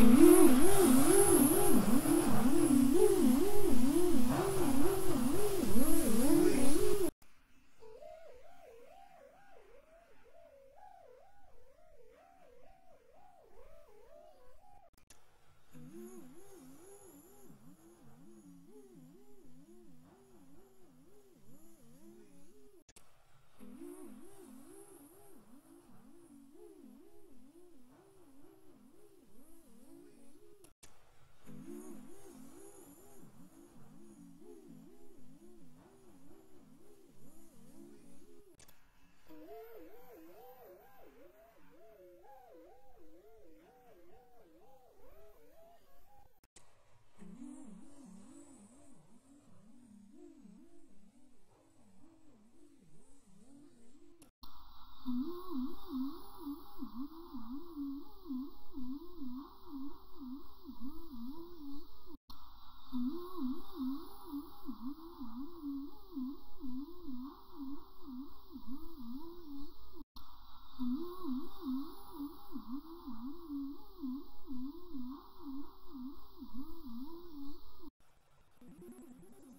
Mm-hmm. Ooh.